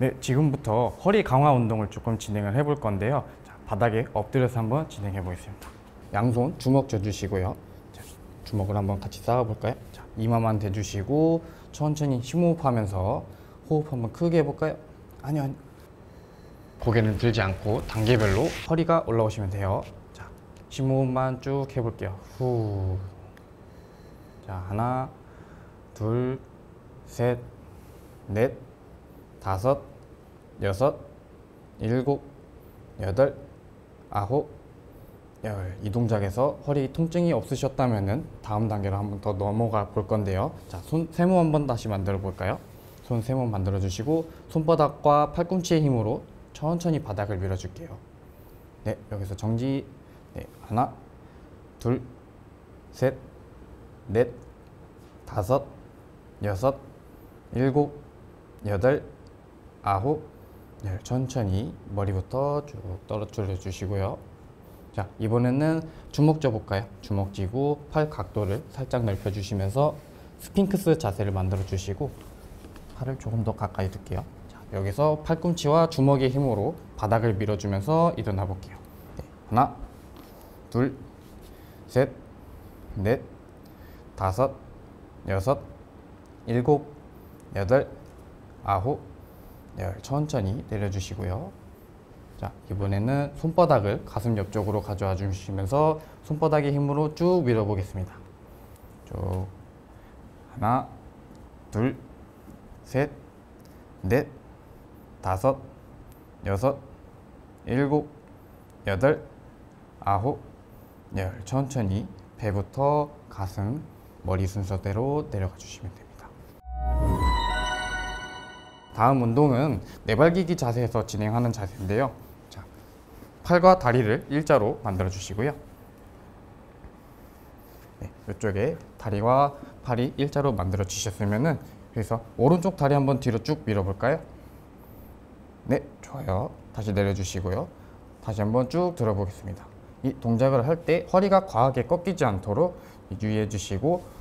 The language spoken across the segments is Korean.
네, 지금부터 허리 강화 운동을 조금 진행을 해볼 건데요. 자, 바닥에 엎드려서 한번 진행해 보겠습니다. 양손 주먹 쥐어주시고요. 자, 주먹을 한번 같이 쌓아볼까요? 자, 이마만 대주시고 천천히 심호흡하면서 호흡 한번 크게 해볼까요? 아니요, 아니요. 고개를 들지 않고 단계별로 허리가 올라오시면 돼요. 자, 심호흡만 쭉 해볼게요. 후. 자, 하나, 둘, 셋, 넷, 다섯, 여섯, 일곱, 여덟, 아홉, 열. 이 동작에서 허리 통증이 없으셨다면은 다음 단계로 한번 더 넘어가 볼 건데요. 자, 손 세모 한번 다시 만들어 볼까요? 손 세모 만들어 주시고 손바닥과 팔꿈치의 힘으로 천천히 바닥을 밀어 줄게요. 네, 여기서 정지. 네, 하나, 둘, 셋, 넷, 다섯, 여섯, 일곱, 여덟, 아홉, 열. 천천히 머리부터 쭉 떨어뜨려 주시고요. 자, 이번에는 주먹 쥐어 볼까요? 주먹 쥐고 팔 각도를 살짝 넓혀 주시면서 스핑크스 자세를 만들어 주시고 팔을 조금 더 가까이 둘게요. 자, 여기서 팔꿈치와 주먹의 힘으로 바닥을 밀어주면서 일어나 볼게요. 네, 하나, 둘, 셋, 넷, 다섯, 여섯, 일곱, 여덟, 아홉, 열. 천천히 내려주시고요. 자, 이번에는 손바닥을 가슴 옆쪽으로 가져와 주시면서 손바닥의 힘으로 쭉 밀어 보겠습니다. 쭉. 하나, 둘, 셋, 넷, 다섯, 여섯, 일곱, 여덟, 아홉, 열. 천천히 배부터 가슴, 머리 순서대로 내려가 주시면 됩니다. 다음 운동은 내발기기 자세에서 진행하는 자세인데요. 자, 팔과 다리를 일자로 만들어 주시고요. 네, 이쪽에 다리와 팔이 일자로 만들어 주셨으면은 그래서 오른쪽 다리 한번 뒤로 쭉 밀어 볼까요? 네, 좋아요. 다시 내려 주시고요. 다시 한번 쭉 들어 보겠습니다. 이 동작을 할 때 허리가 과하게 꺾이지 않도록 유의해 주시고 어,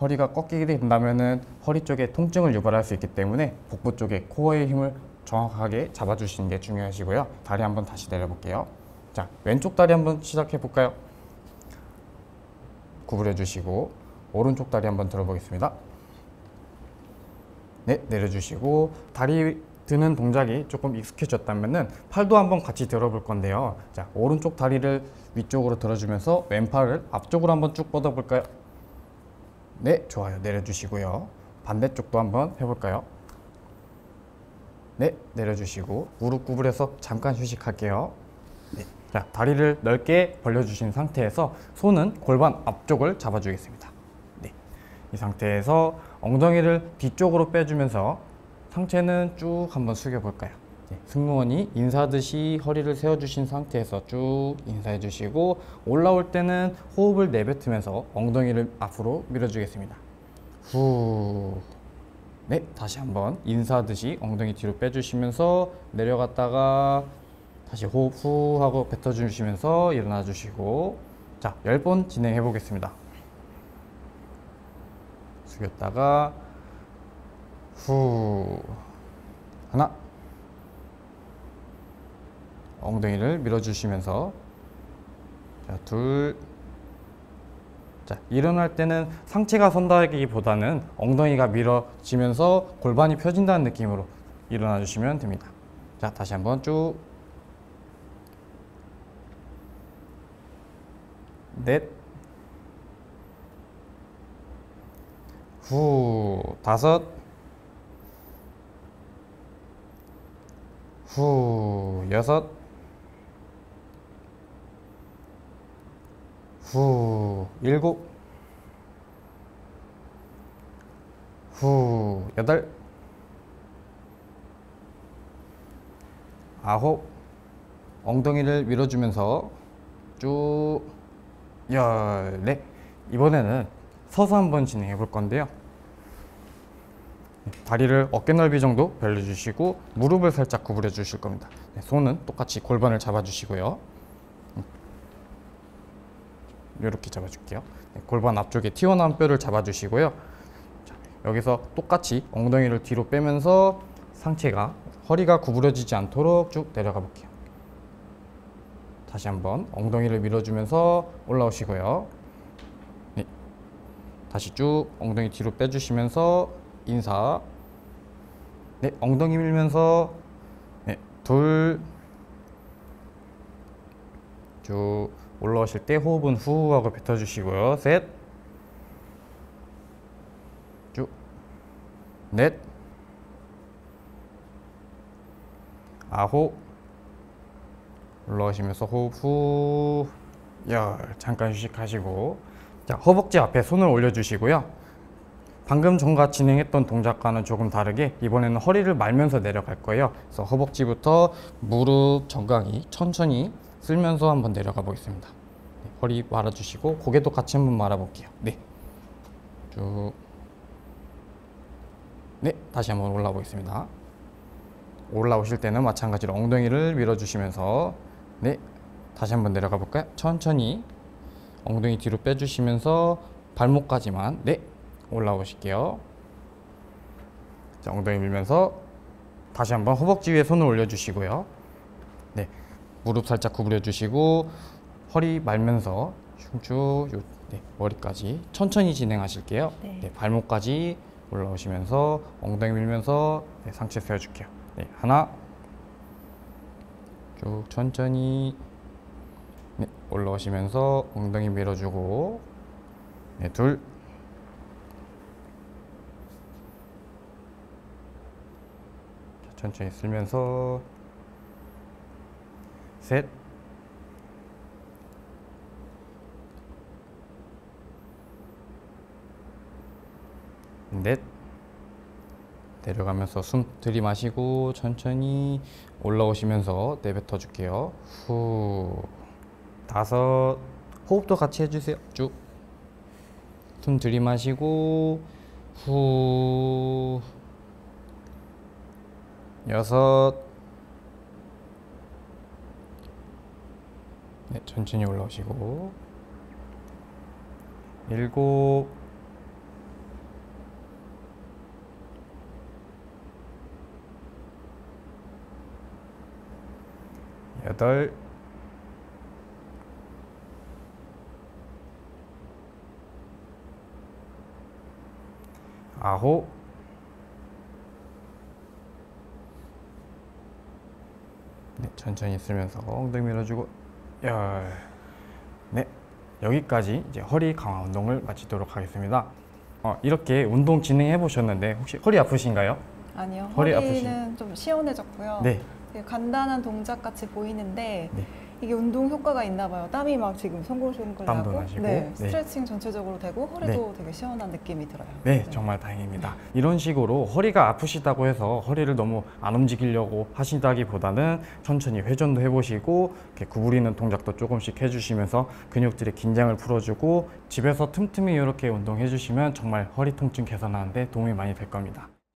허리가 꺾이게 된다면은 허리 쪽에 통증을 유발할 수 있기 때문에 복부 쪽에 코어의 힘을 정확하게 잡아주시는 게 중요하시고요. 다리 한번 다시 내려볼게요. 자, 왼쪽 다리 한번 시작해 볼까요? 구부려 주시고 오른쪽 다리 한번 들어보겠습니다. 네, 내려주시고 다리 드는 동작이 조금 익숙해졌다면은 팔도 한번 같이 들어볼 건데요. 자, 오른쪽 다리를 위쪽으로 들어주면서 왼팔을 앞쪽으로 한번 쭉 뻗어볼까요? 네, 좋아요. 내려주시고요. 반대쪽도 한번 해볼까요? 네, 내려주시고 무릎 구부려서 잠깐 휴식할게요. 네, 자, 다리를 넓게 벌려주신 상태에서 손은 골반 앞쪽을 잡아주겠습니다. 네, 이 상태에서 엉덩이를 뒤쪽으로 빼주면서 상체는 쭉 한번 숙여볼까요? 네, 승무원이 인사듯이 허리를 세워주신 상태에서 쭉 인사해 주시고 올라올 때는 호흡을 내뱉으면서 엉덩이를 앞으로 밀어주겠습니다. 후. 네, 다시 한번 인사듯이 엉덩이 뒤로 빼주시면서 내려갔다가 다시 호흡 후 하고 뱉어주시면서 일어나 주시고 자, 10번 진행해 보겠습니다. 숙였다가 후 하나 엉덩이를 밀어주시면서 자, 둘. 자, 일어날 때는 상체가 선다기보다는 엉덩이가 밀어지면서 골반이 펴진다는 느낌으로 일어나 주시면 됩니다. 자, 다시 한번 쭉. 넷, 후, 다섯, 후, 여섯, 후, 일곱, 후, 여덟, 아홉, 엉덩이를 밀어주면서 쭉 열, 네. 이번에는 서서 한번 진행해 볼 건데요. 다리를 어깨 넓이 정도 벌려주시고 무릎을 살짝 구부려 주실 겁니다. 네, 손은 똑같이 골반을 잡아주시고요. 이렇게 잡아줄게요. 네, 골반 앞쪽에 튀어나온 뼈를 잡아주시고요. 자, 여기서 똑같이 엉덩이를 뒤로 빼면서 상체가 허리가 구부러지지 않도록 쭉 내려가 볼게요. 다시 한번 엉덩이를 밀어주면서 올라오시고요. 네. 다시 쭉 엉덩이 뒤로 빼주시면서 인사. 네, 엉덩이 밀면서 네, 둘. 쭉 올라오실 때 호흡은 후 하고 뱉어주시고요. 셋. 쭉. 넷. 아홉. 올라오시면서 호흡 후. 열. 잠깐 휴식하시고. 자, 허벅지 앞에 손을 올려주시고요. 방금 전과 진행했던 동작과는 조금 다르게 이번에는 허리를 말면서 내려갈 거예요. 그래서 허벅지부터 무릎 정강이 천천히 쓸면서 한번 내려가 보겠습니다. 네, 허리 말아주시고 고개도 같이 한번 말아볼게요. 네, 쭉. 네, 다시 한번 올라 보겠습니다. 올라오실 때는 마찬가지로 엉덩이를 밀어주시면서 네, 다시 한번 내려가 볼까요? 천천히 엉덩이 뒤로 빼주시면서 발목까지만 네, 올라오실게요. 자, 엉덩이 밀면서 다시 한번 허벅지 위에 손을 올려주시고요. 네, 무릎 살짝 구부려 주시고 허리 말면서 쭉 요, 네, 머리까지 천천히 진행하실게요. 네. 네, 발목까지 올라오시면서 엉덩이 밀면서 네, 상체 세워줄게요. 네, 하나 쭉 천천히 네, 올라오시면서 엉덩이 밀어주고 네, 둘 자, 천천히 쓸면서 셋. 넷. 내려가면서 숨 들이마시고 천천히 올라오시면서 내뱉어 줄게요. 후. 다섯. 호흡도 같이 해주세요. 쭉. 숨 들이마시고 후. 여섯 네 천천히 올라오시고. 일곱. 여덟. 아홉. 네, 천천히 쓰면서 엉덩이 밀어주고 열. 네, 여기까지 이제 허리 강화 운동을 마치도록 하겠습니다. 어, 이렇게 운동 진행해 보셨는데 혹시 허리 아프신가요? 아니요. 허리 허리는 좀 시원해졌고요. 네, 간단한 동작 같이 보이는데 네. 이게 운동 효과가 있나 봐요. 땀이 막 지금 송골송골 땀도 나고 나시고, 네, 네. 스트레칭 전체적으로 되고 허리도 되게 시원한 느낌이 들어요. 네, 정말 다행입니다. 이런 식으로 허리가 아프시다고 해서 허리를 너무 안 움직이려고 하시다기보다는 천천히 회전도 해보시고 이렇게 구부리는 동작도 조금씩 해주시면서 근육들의 긴장을 풀어주고 집에서 틈틈이 이렇게 운동해주시면 정말 허리 통증 개선하는데 도움이 많이 될 겁니다.